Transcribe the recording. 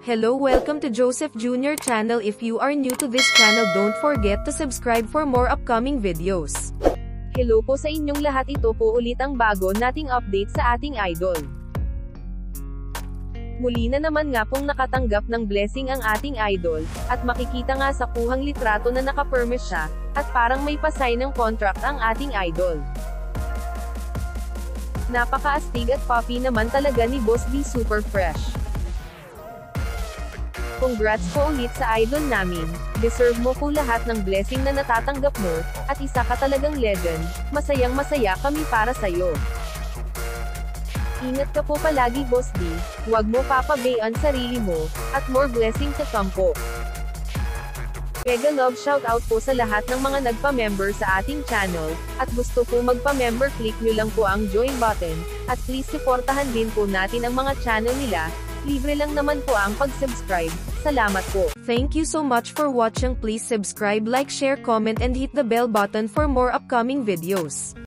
Hello welcome to Joseph Jr. channel if you are new to this channel don't forget to subscribe for more upcoming videos. Hello po sa inyong lahat ito po ulit ang bago nating update sa ating idol. Muli na naman nga pong nakatanggap ng blessing ang ating idol, at makikita nga sa kuhang litrato na nakapermis siya, at parang may pasay ng contract ang ating idol. Napakaastig at poppy naman talaga ni Boss D Super Fresh. Congrats po ulit sa idol namin, deserve mo po lahat ng blessing na natatanggap mo, at isa ka talagang legend, masayang masaya kami para sa'yo. Ingat ka po palagi Boss D, huwag mo papabayaan sarili mo, at more blessing to come po. Mega love shoutout po sa lahat ng mga nagpa-member sa ating channel, at gusto po magpa-member click nyo lang po ang join button, at please supportahan din po natin ang mga channel nila, libre lang naman po ang pag-subscribe, salamat po. Thank you so much for watching please subscribe like share comment and hit the bell button for more upcoming videos.